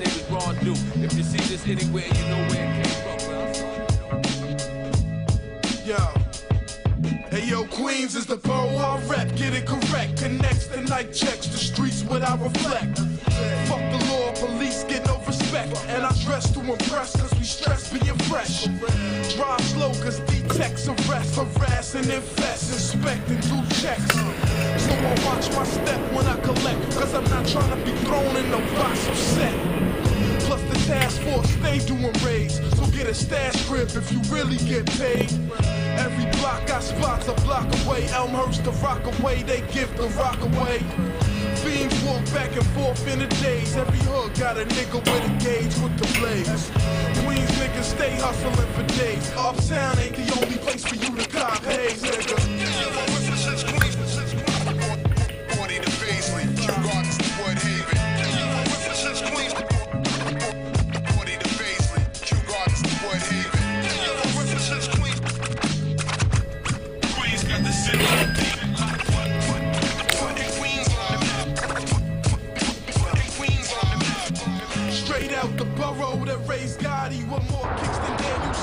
niggas raw do. If you see this anywhere, you know where it came from. Yo. Hey yo, Queens is the borough I rep. Get it correct. Connects the night checks the streets without reflect. Fuck the law, police get no respect. And I dress to impress, cause we stress being fresh. Drive slow, cause detects arrest, harass and infest, inspect and do checks. So I watch my step when I collect, cause I'm not trying to be thrown in no box of set. Get a stash crib if you really get paid. Every block got spots a block away. Elmhurst the rock away, they give the rock away. Fiends walk back and forth in the days. Every hood got a nigga with a gauge with the blades. Queens niggas stay hustling for days. Uptown ain't the only place for Straight out the borough that raised Gotti. With more kicks than Daniel